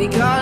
because